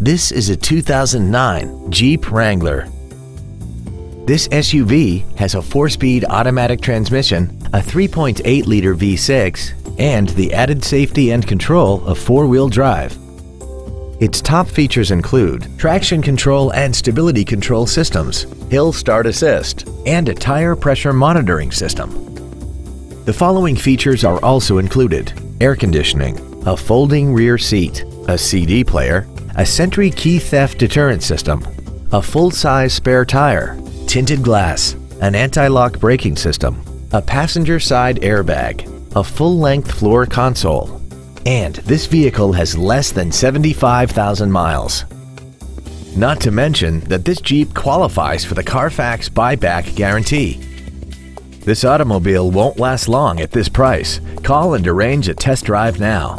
This is a 2009 Jeep Wrangler. This SUV has a four-speed automatic transmission, a 3.8-liter V6, and the added safety and control of four-wheel drive. Its top features include traction control and stability control systems, hill start assist, and a tire pressure monitoring system. The following features are also included air conditioning, a folding rear seat, a CD player, a Sentry key theft deterrent system, a full-size spare tire, tinted glass, an anti-lock braking system, a passenger side airbag, a full-length floor console, and this vehicle has less than 75,000 miles. Not to mention that this Jeep qualifies for the Carfax buyback guarantee. This automobile won't last long at this price. Call and arrange a test drive now.